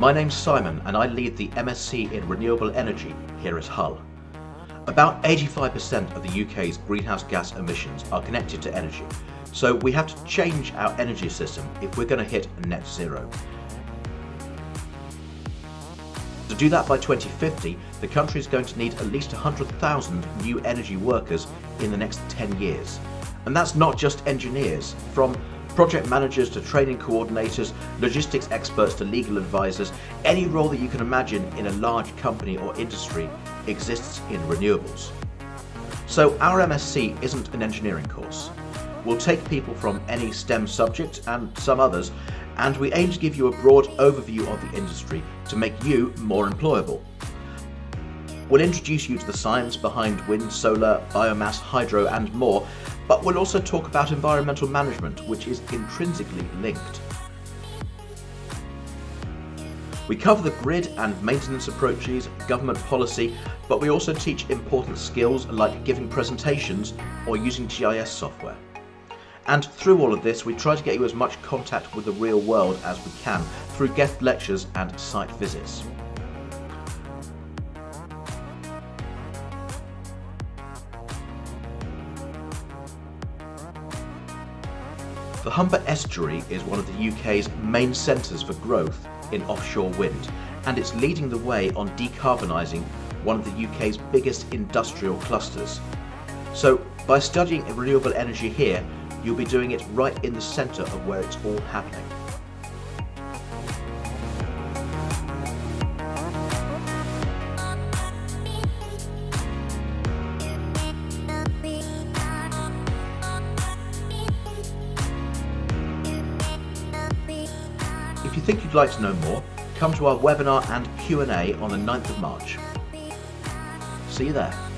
My name's Simon and I lead the MSc in Renewable Energy here at Hull. About 85% of the UK's greenhouse gas emissions are connected to energy, so we have to change our energy system if we're going to hit net zero. To do that by 2050, the country is going to need at least 100,000 new energy workers in the next 10 years. And that's not just engineers. From project managers to training coordinators, logistics experts to legal advisors, any role that you can imagine in a large company or industry exists in renewables. So our MSc isn't an engineering course. We'll take people from any STEM subject and some others and we aim to give you a broad overview of the industry to make you more employable. We'll introduce you to the science behind wind, solar, biomass, hydro and more, but we'll also talk about environmental management, which is intrinsically linked. We cover the grid and maintenance approaches, government policy, but we also teach important skills like giving presentations or using GIS software. And through all of this, we try to get you as much contact with the real world as we can through guest lectures and site visits. The Humber Estuary is one of the UK's main centres for growth in offshore wind, and it's leading the way on decarbonising one of the UK's biggest industrial clusters. So, by studying renewable energy here, you'll be doing it right in the centre of where it's all happening. If you think you'd like to know more, come to our webinar and Q&A on the 9th of March. See you there.